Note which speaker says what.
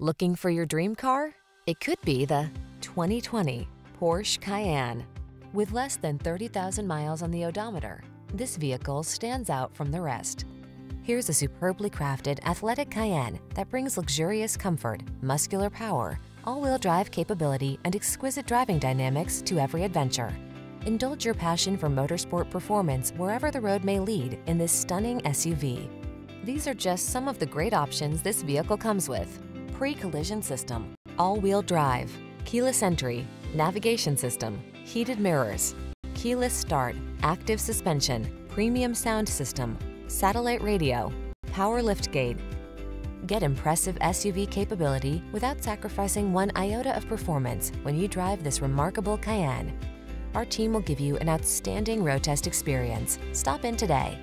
Speaker 1: Looking for your dream car? It could be the 2020 Porsche Cayenne. With less than 30,000 miles on the odometer, this vehicle stands out from the rest. Here's a superbly crafted athletic Cayenne that brings luxurious comfort, muscular power, all-wheel drive capability, and exquisite driving dynamics to every adventure. Indulge your passion for motorsport performance wherever the road may lead in this stunning SUV. These are just some of the great options this vehicle comes with. Pre-collision system, all-wheel drive, keyless entry, navigation system, heated mirrors, keyless start, active suspension, premium sound system, satellite radio, power liftgate. Get impressive SUV capability without sacrificing one iota of performance when you drive this remarkable Cayenne. Our team will give you an outstanding road test experience. Stop in today.